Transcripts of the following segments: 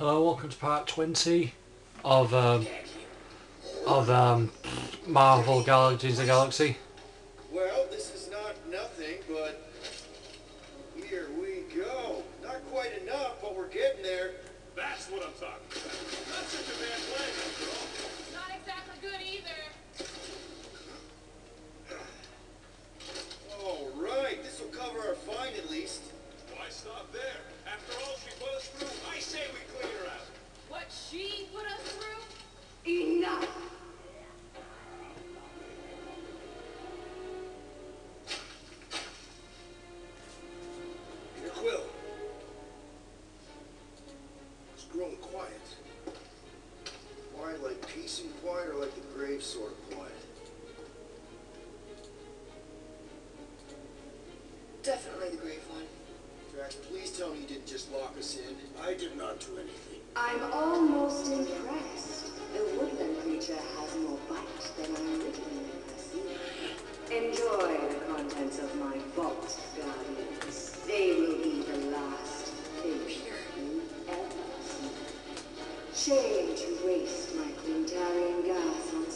Hello, welcome to part 20 of um, of um, Marvel Guardians of the Galaxy. Please tell me you didn't just lock us in. I did not do anything. I'm almost impressed. The woodland creature has more bite than I originally perceived. Enjoy the contents of my vault, Guardians. They will be the last thing you ever see. Shame to waste my Quintarian gas on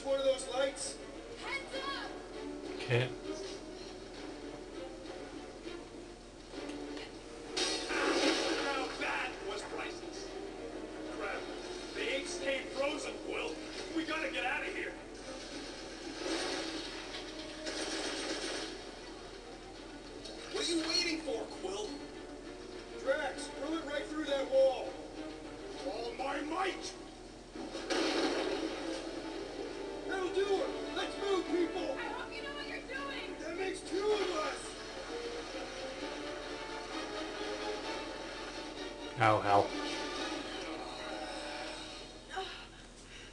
one of those lights? Heads up! Okay. Oh hell.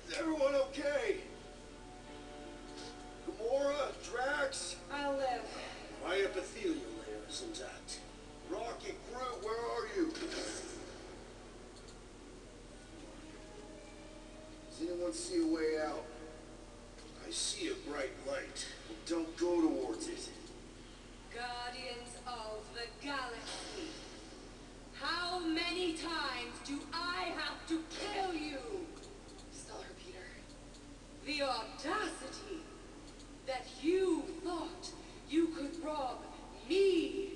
Is everyone okay? Gamora, Drax, I'll live. my epithelial layer is intact. Rocket, Groot, where are you? Does anyone see a way out? I see a bright light. Don't go towards it. Guardians of the Galaxy. How many times do I have to kill you? Stall her, Peter. The audacity that you thought you could rob me.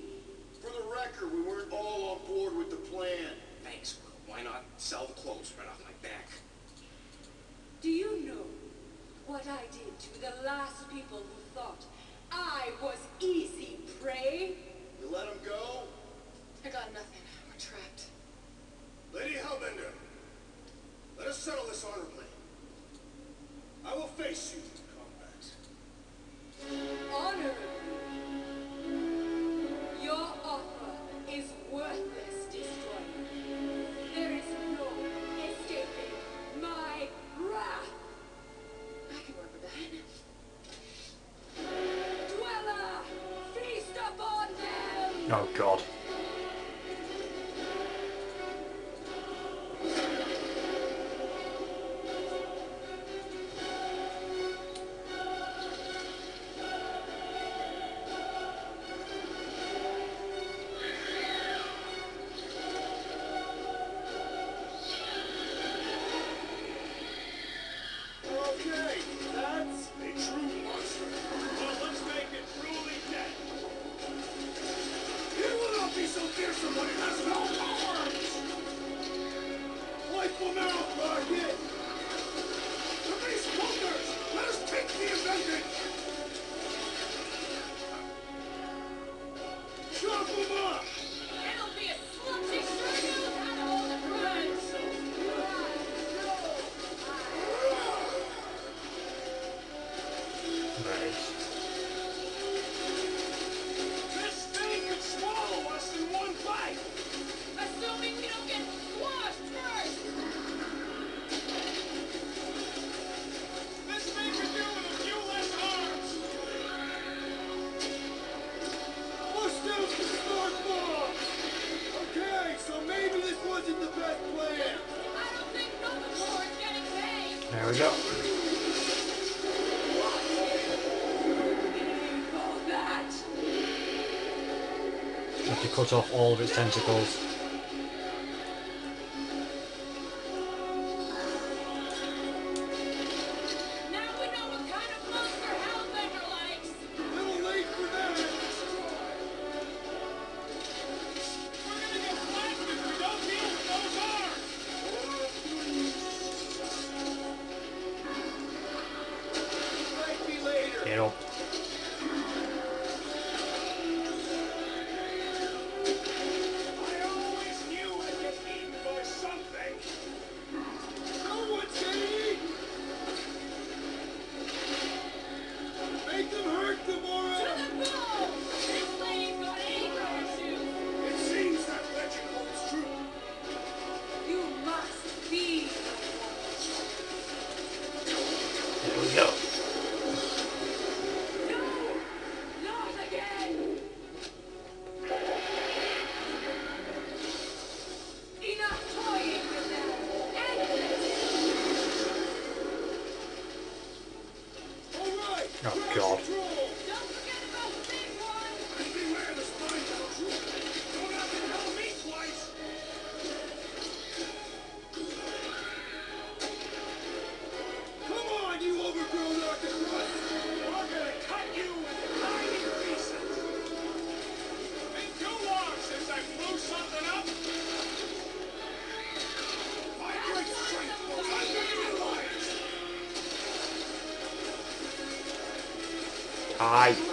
For the record, we weren't all on board with the plan. Thanks, Quill. Why not sell the clothes right off my back? Do you know what I did to the last people who thought I was face you in combat. Honorably. Your offer is worthless, Destroyer. There is no escaping my wrath. I can work with that. Dweller, feast upon them! Oh god. Oklahoma! There we go. You have to cut off all of its tentacles. God. は。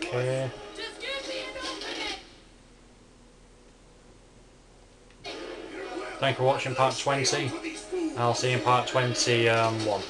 back here. Thank you for watching part 20. I'll see you in part 21. Um,